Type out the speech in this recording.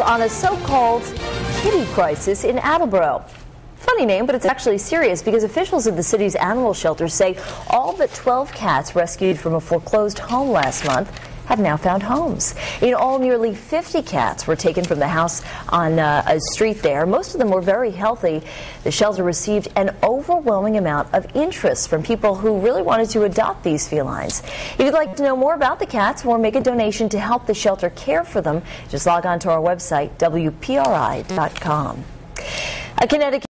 on a so-called kitty crisis in Attleboro. Funny name, but it's actually serious because officials at the city's animal shelter say all but 12 cats rescued from a foreclosed home last month have now found homes. In all, nearly 50 cats were taken from the house on uh, a street there. Most of them were very healthy. The shelter received an overwhelming amount of interest from people who really wanted to adopt these felines. If you'd like to know more about the cats or make a donation to help the shelter care for them, just log on to our website, WPRI.com. A Connecticut